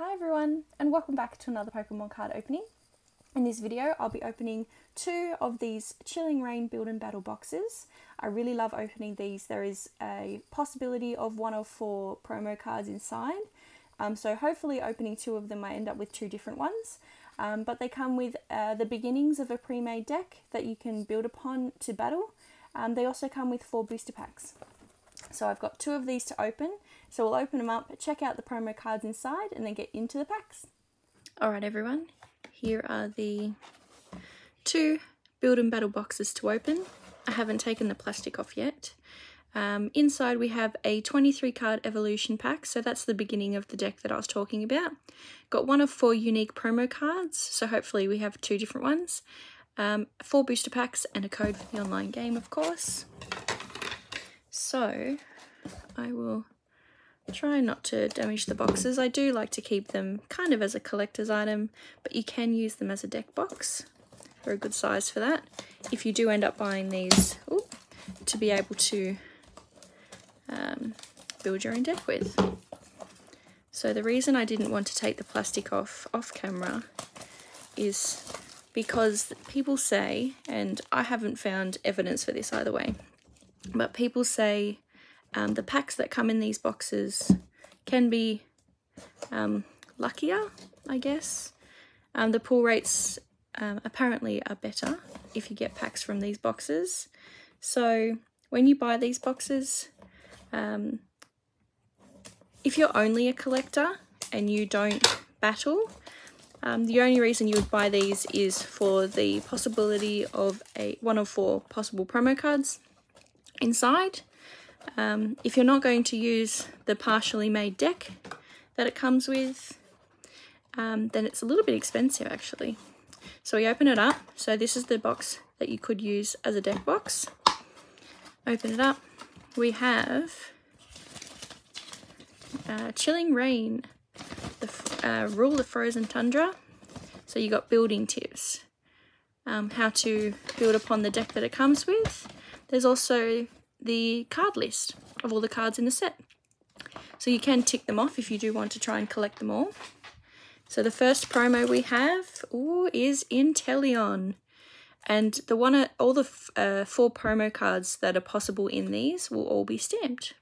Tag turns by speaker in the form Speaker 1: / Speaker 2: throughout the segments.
Speaker 1: Hi everyone and welcome back to another Pokemon card opening. In this video I'll be opening two of these Chilling Reign Build and Battle boxes. I really love opening these. There is a possibility of one of four promo cards inside. Um, so hopefully opening two of them I end up with two different ones. Um, but they come with uh, the beginnings of a pre-made deck that you can build upon to battle. Um, they also come with four booster packs. So I've got two of these to open. So we'll open them up, check out the promo cards inside, and then get into the packs. Alright everyone, here are the two build and battle boxes to open. I haven't taken the plastic off yet. Um, inside we have a 23 card evolution pack, so that's the beginning of the deck that I was talking about. Got one of four unique promo cards, so hopefully we have two different ones. Um, four booster packs and a code for the online game, of course. So I will try not to damage the boxes. I do like to keep them kind of as a collector's item, but you can use them as a deck box. They're a good size for that. If you do end up buying these ooh, to be able to um, build your own deck with. So the reason I didn't want to take the plastic off off camera is because people say, and I haven't found evidence for this either way, but people say um, the packs that come in these boxes can be um, luckier, I guess. Um, the pull rates um, apparently are better if you get packs from these boxes. So when you buy these boxes, um, if you're only a collector and you don't battle, um, the only reason you would buy these is for the possibility of a one of four possible promo cards inside. Um, if you're not going to use the partially made deck that it comes with, um, then it's a little bit expensive actually. So we open it up. So this is the box that you could use as a deck box. Open it up. We have uh, Chilling Reign, the uh, Rule the Frozen Tundra. So you got building tips, um, how to build upon the deck that it comes with. There's also the card list of all the cards in the set. So you can tick them off if you do want to try and collect them all. So the first promo we have ooh, is Inteleon. And the one, all the uh, four promo cards that are possible in these will all be stamped.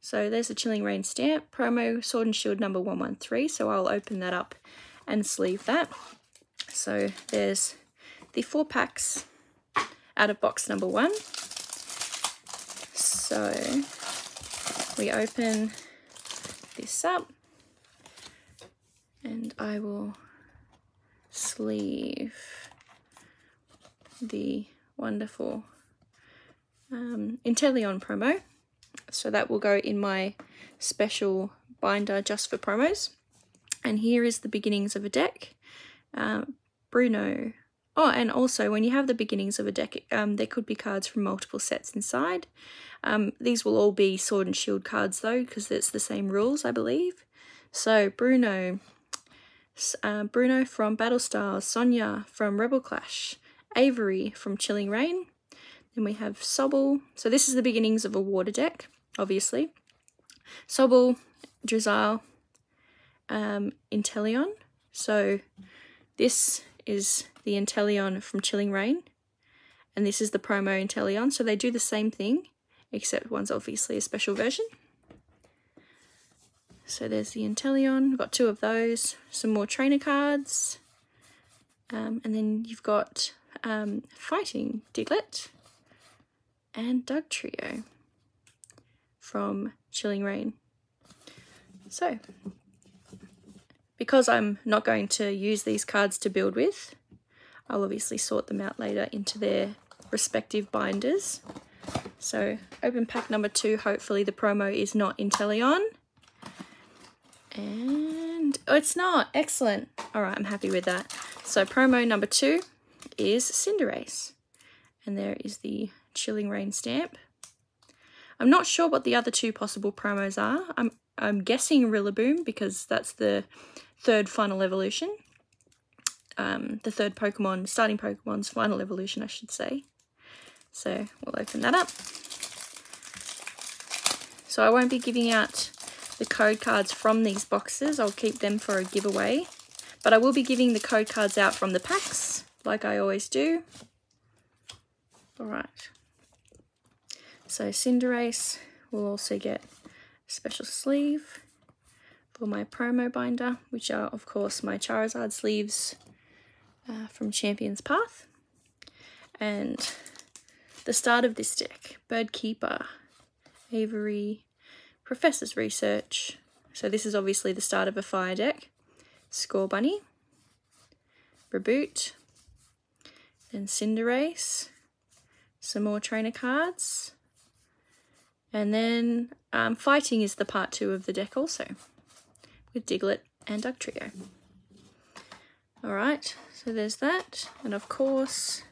Speaker 1: So there's the Chilling Reign stamp, promo Sword and Shield number 113. So I'll open that up and sleeve that. So there's the four packs out of box number one. So we open this up and I will sleeve the wonderful um, promo. So that will go in my special binder just for promos. And here is the beginnings of a deck. Um, Bruno. Oh, and also when you have the beginnings of a deck, um, there could be cards from multiple sets inside. Um, these will all be Sword and Shield cards though, because it's the same rules, I believe. So Bruno, uh, Bruno from Battle Styles, Sonia from Rebel Clash, Avery from Chilling Reign. Then we have Sobble. So this is the beginnings of a water deck, obviously. Sobble, Drizzile, um, Inteleon. So this is the Inteleon from Chilling Reign. And this is the promo Inteleon. So they do the same thing, except one's obviously a special version. So there's the Inteleon, We've got two of those, some more trainer cards, um, and then you've got um, Fighting Diglett and Dugtrio from Chilling Reign. So, because I'm not going to use these cards to build with, I'll obviously sort them out later into their respective binders. So open pack number two, hopefully the promo is not Inteleon. And oh, it's not, excellent. All right, I'm happy with that. So promo number two is Cinderace. And there is the Chilling Reign stamp. I'm not sure what the other two possible promos are. I'm, I'm guessing Rillaboom because that's the third final evolution. Um, the third Pokemon, starting Pokemon's final evolution, I should say. So we'll open that up. So I won't be giving out the code cards from these boxes. I'll keep them for a giveaway. But I will be giving the code cards out from the packs, like I always do. Alright. So Cinderace will also get a special sleeve for my promo binder, which are, of course, my Charizard sleeves uh, from Champion's Path. And the start of this deck, Bird Keeper, Avery, Professor's Research. So this is obviously the start of a fire deck. Score Bunny, Raboot, then Cinderace, some more trainer cards, and then um, Fighting is the part two of the deck also, with Diglett and Dugtrio. Alright, so there's that, and of course,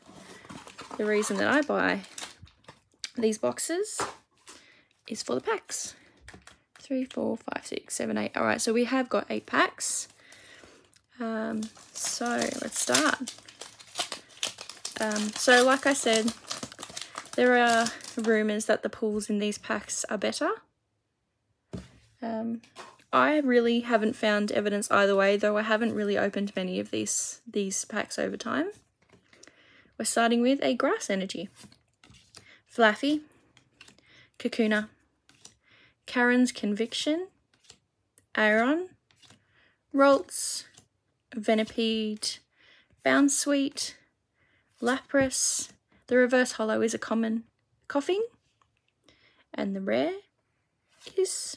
Speaker 1: the reason that I buy these boxes is for the packs. Three, four, five, six, seven, eight. All right, so we have got eight packs. Um, so let's start. Um, so like I said, there are rumours that the pulls in these packs are better. Um, I really haven't found evidence either way, though I haven't really opened many of these, these packs over time. We're starting with a Grass Energy. Flaaffy, Kakuna, Karen's Conviction, Aron, Ralts, Venipede, Bounsweet, Lapras. The reverse holo is a common Koffing, And the rare is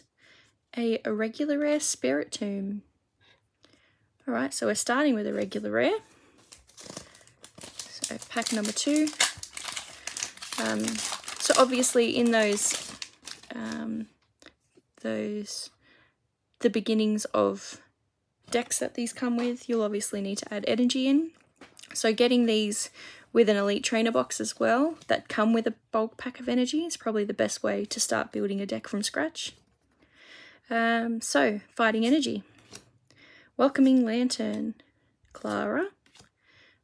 Speaker 1: a regular rare Spiritomb. Alright, so we're starting with a regular rare. So pack number two. Um, so obviously in those, um, those, the beginnings of decks that these come with, you'll obviously need to add energy in. So getting these with an Elite Trainer box as well, that come with a bulk pack of energy is probably the best way to start building a deck from scratch. Um, so, Fighting Energy. Welcoming Lantern. Clara.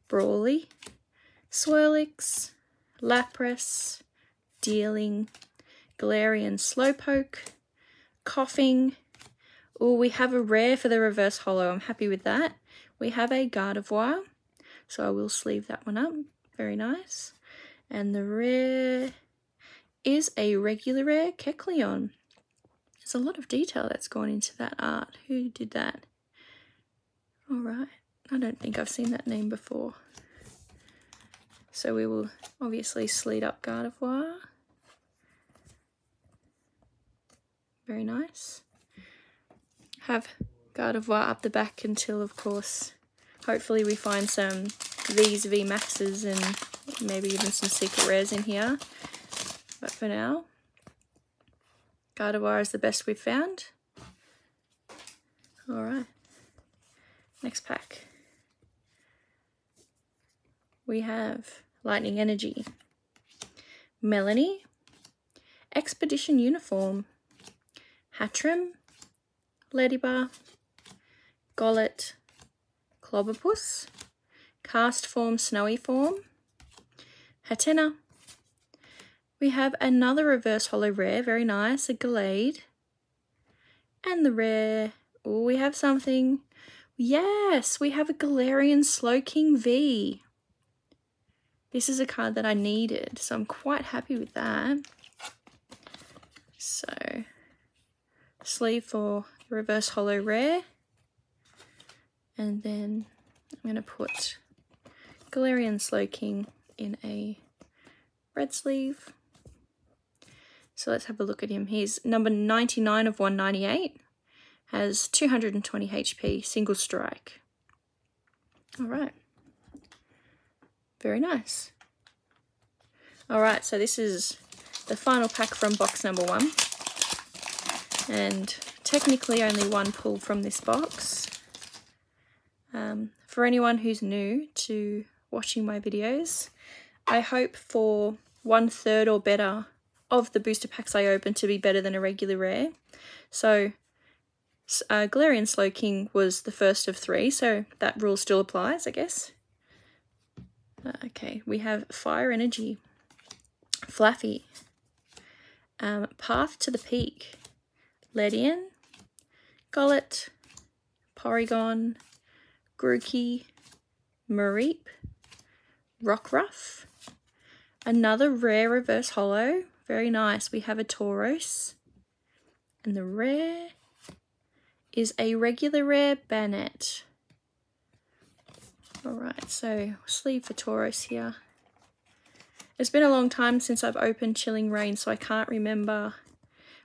Speaker 1: Brawly. Swirlix. Lapras. Dealing. Galarian Slowpoke. Koffing. Oh, we have a rare for the reverse holo. I'm happy with that. We have a Gardevoir. So I will sleeve that one up. Very nice. And the rare is a regular rare Kecleon. There's a lot of detail that's gone into that art. Who did that? Alright. I don't think I've seen that name before. So we will obviously sleeve up Gardevoir. Very nice have Gardevoir up the back until, of course, hopefully we find some these Maxes and maybe even some secret rares in here. But for now, Gardevoir is the best we've found. Alright, next pack. We have Lightning Energy, Melanie, Expedition Uniform, Hattrem, Ledyba, Golett, Castform Snowy Form, Hatenna. We have another reverse holo rare, very nice, a Gallade. And the rare, oh, we have something. Yes, we have a Galarian Slowking V. This is a card that I needed, so I'm quite happy with that. So, sleeve for reverse holo rare. And then I'm going to put Galarian Slowking in a red sleeve. So let's have a look at him. He's number 99 of 198, has 220 HP, single strike. All right. Very nice. All right, so this is the final pack from box number one. And technically only one pull from this box. Um, for anyone who's new to watching my videos, I hope for one third or better of the booster packs I open to be better than a regular rare. So uh, Galarian Slowking was the first of three, so that rule still applies, I guess. Uh, okay, we have Fire Energy, Flaaffy, um, Path to the Peak, Ledian, Golett, Porygon, Grookey, Mareep, Rockruff, another rare reverse holo, very nice. We have a Tauros, and the rare is a regular rare Banette. Alright, so sleeve for Tauros here. It's been a long time since I've opened Chilling Reign, so I can't remember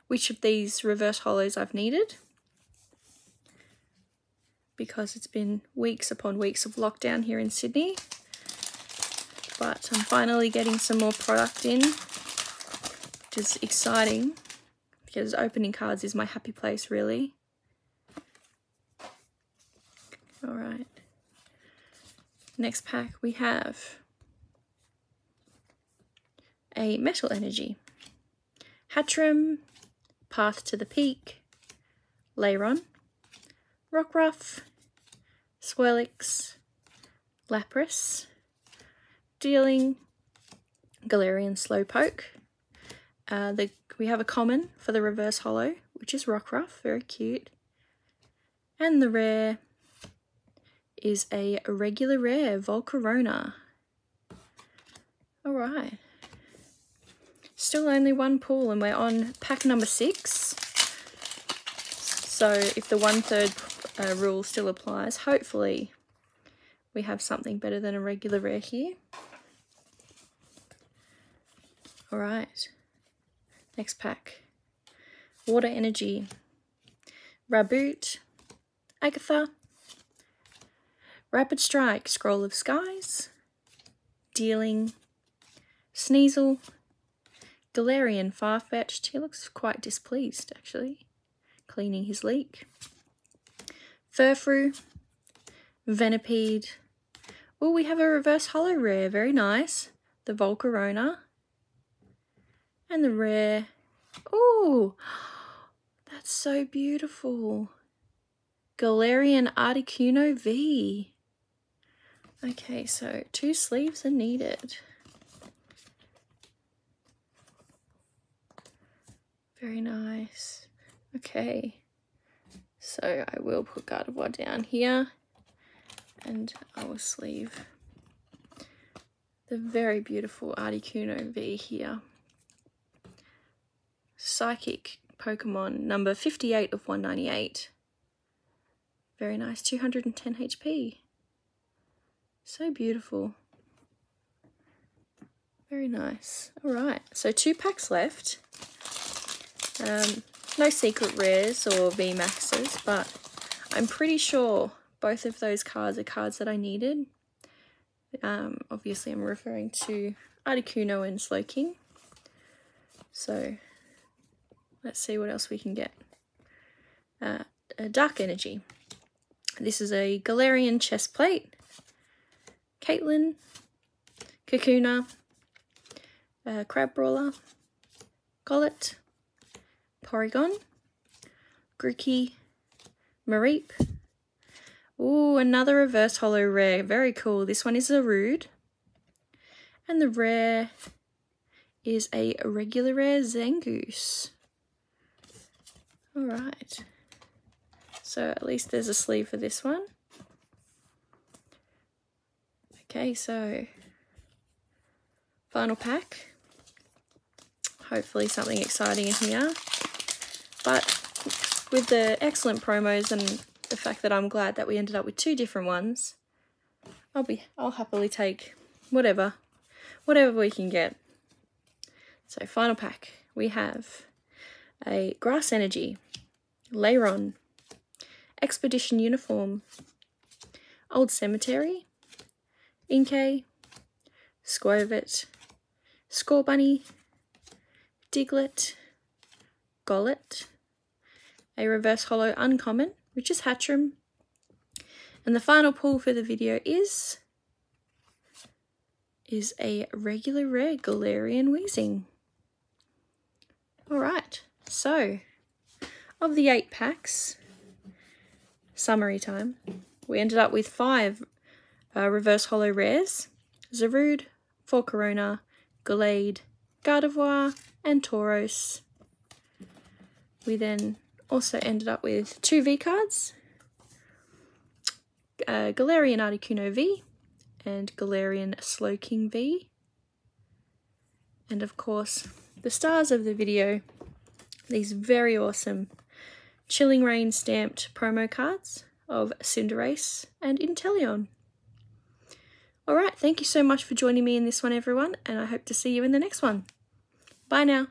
Speaker 1: which of these reverse holos I've needed because it's been weeks upon weeks of lockdown here in Sydney. But I'm finally getting some more product in, which is exciting because opening cards is my happy place really. Alright. Next pack we have a Metal Energy, Hattrem, Path to the Peak, Lairon, Rockruff, Swirlix, Lapras, Dealing, Galarian Slowpoke. Uh, the, we have a common for the reverse holo, which is Rockruff, very cute. And the rare is a regular rare, Volcarona. Alright. Still only one pull and we're on pack number six. So if the one third uh, rule still applies, hopefully we have something better than a regular rare here. Alright, next pack. Water Energy, Raboot, Agatha, Rapid Strike, Scroll of Skies, Dealing, Sneasel, Galarian Farfetch'd. He looks quite displeased actually, cleaning his leek. Furfrou, Venipede. Oh, we have a reverse holo rare, very nice. The Volcarona. And the rare. Oh, that's so beautiful. Galarian Articuno V. Okay, so two sleeves are needed. Very nice. Okay, so I will put Gardevoir down here and I will sleeve the very beautiful Articuno V here. Psychic Pokemon number 58 of 198. Very nice, 210 HP. So beautiful. Very nice. All right, so two packs left. Um, no secret rares or VMAXs, but I'm pretty sure both of those cards are cards that I needed. Um, obviously, I'm referring to Articuno and Slowking. So, let's see what else we can get. Uh, Dark Energy. This is a Galarian chest plate. Caitlin, Kakuna, uh, Crabrawler, Golett, Porygon, Grookey, Mareep. Ooh, another reverse holo rare. Very cool. This one is Zarude. And the rare is a regular rare Zangoose. Alright. So at least there's a sleeve for this one. Okay, so final pack. Hopefully something exciting in here. But with the excellent promos and the fact that I'm glad that we ended up with two different ones, I'll be I'll happily take whatever, whatever we can get. So final pack, we have a Grass Energy, Lairon, Expedition Uniform, Old Cemetery, Inkay, Skwovet, Scorbunny, Diglett, Golett, a reverse holo uncommon, which is Hattrem, and the final pull for the video is is a regular rare Galarian Weezing. Alright, so of the eight packs, summary time, we ended up with five uh, reverse holo rares, Zarude, Volcarona, Gallade, Gardevoir, and Tauros. We then also ended up with two V cards, uh, Galarian Articuno V and Galarian Slowking V. And of course, the stars of the video, these very awesome Chilling Reign stamped promo cards of Cinderace and Inteleon. Alright, thank you so much for joining me in this one, everyone, and I hope to see you in the next one. Bye now.